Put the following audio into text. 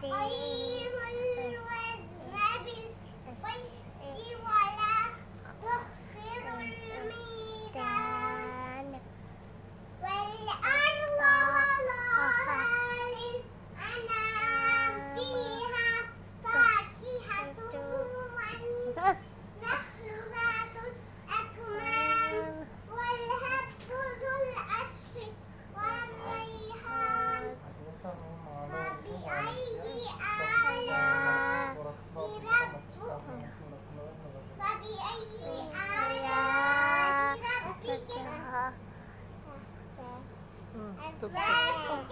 はてい。Bye.